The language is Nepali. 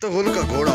तो हुल घोड़ा